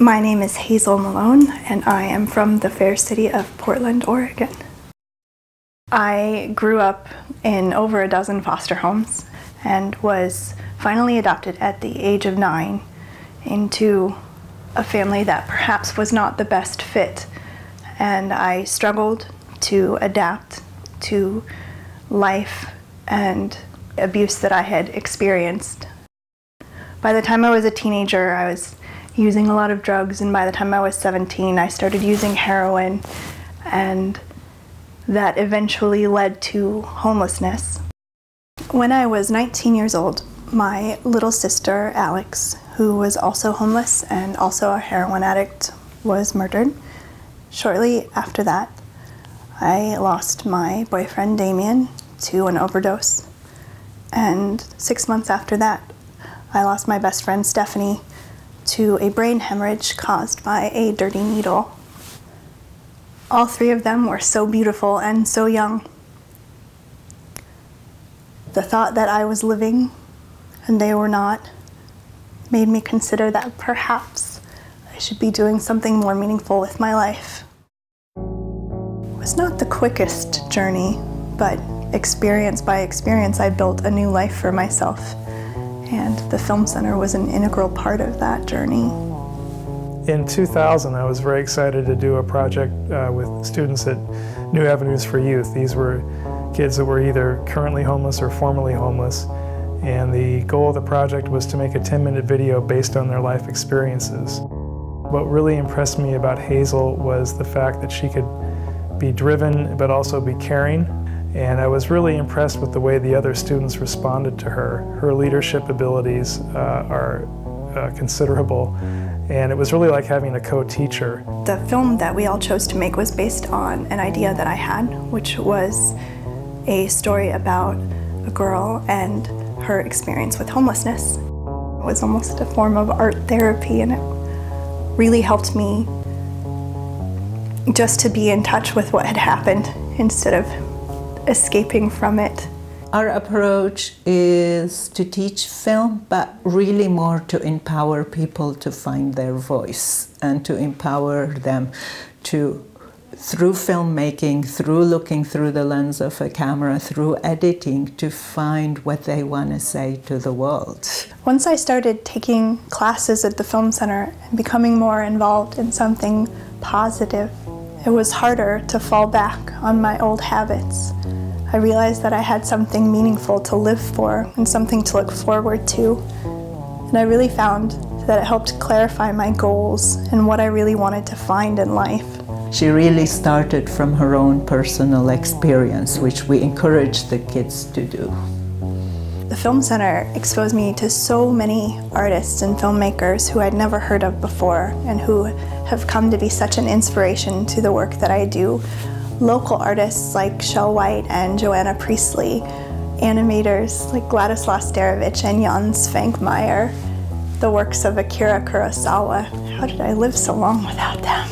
My name is Hazel Malone, and I am from the fair city of Portland, Oregon. I grew up in over a dozen foster homes and was finally adopted at the age of nine into a family that perhaps was not the best fit. And I struggled to adapt to life and abuse that I had experienced. By the time I was a teenager, I was using a lot of drugs, and by the time I was 17, I started using heroin, and that eventually led to homelessness. When I was 19 years old, my little sister, Alex, who was also homeless and also a heroin addict, was murdered. Shortly after that, I lost my boyfriend, Damien, to an overdose. And six months after that, I lost my best friend, Stephanie, to a brain hemorrhage caused by a dirty needle. All three of them were so beautiful and so young. The thought that I was living and they were not made me consider that perhaps I should be doing something more meaningful with my life. It was not the quickest journey, but experience by experience, I built a new life for myself and the Film Center was an integral part of that journey. In 2000, I was very excited to do a project uh, with students at New Avenues for Youth. These were kids that were either currently homeless or formerly homeless, and the goal of the project was to make a 10-minute video based on their life experiences. What really impressed me about Hazel was the fact that she could be driven but also be caring and I was really impressed with the way the other students responded to her. Her leadership abilities uh, are uh, considerable, and it was really like having a co-teacher. The film that we all chose to make was based on an idea that I had, which was a story about a girl and her experience with homelessness. It was almost a form of art therapy, and it really helped me just to be in touch with what had happened instead of escaping from it. Our approach is to teach film, but really more to empower people to find their voice and to empower them to, through filmmaking, through looking through the lens of a camera, through editing, to find what they want to say to the world. Once I started taking classes at the Film Center and becoming more involved in something positive, it was harder to fall back on my old habits. I realized that I had something meaningful to live for and something to look forward to. And I really found that it helped clarify my goals and what I really wanted to find in life. She really started from her own personal experience, which we encourage the kids to do. The Film Center exposed me to so many artists and filmmakers who I'd never heard of before and who have come to be such an inspiration to the work that I do. Local artists like Shel White and Joanna Priestley, animators like Ladislaus Starevich and Jan Svankmajer, the works of Akira Kurosawa. How did I live so long without them?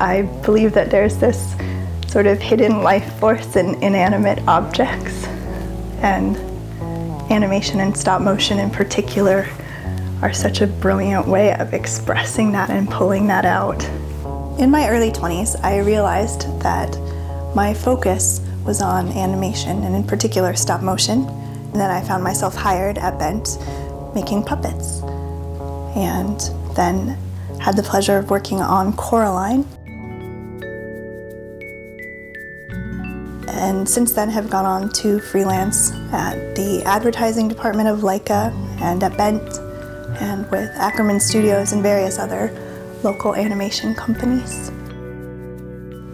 I believe that there's this sort of hidden life force in inanimate objects and animation and stop motion in particular are such a brilliant way of expressing that and pulling that out. In my early 20s, I realized that my focus was on animation and in particular stop motion. And then I found myself hired at Bent making puppets. And then had the pleasure of working on Coraline, and since then have gone on to freelance at the advertising department of Laika and at Bent and with Ackerman Studios and various other local animation companies.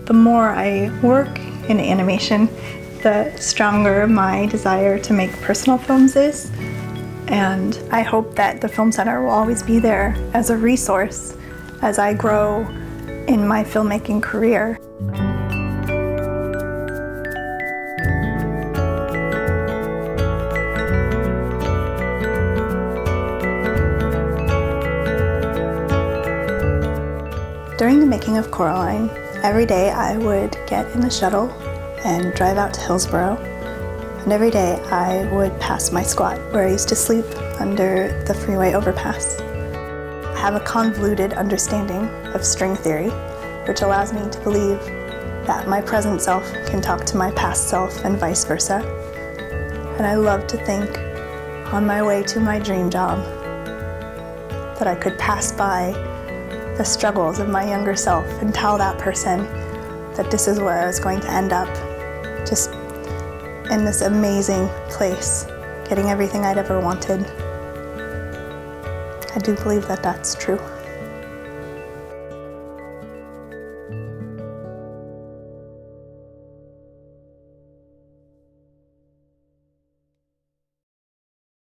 The more I work in animation, the stronger my desire to make personal films is. And I hope that the Film Center will always be there as a resource as I grow in my filmmaking career. During the making of Coraline, every day I would get in the shuttle and drive out to Hillsboro. And every day I would pass my squat where I used to sleep under the freeway overpass. I have a convoluted understanding of string theory, which allows me to believe that my present self can talk to my past self and vice versa. And I love to think on my way to my dream job that I could pass by the struggles of my younger self and tell that person that this is where I was going to end up, just in this amazing place, getting everything I'd ever wanted. I do believe that that's true.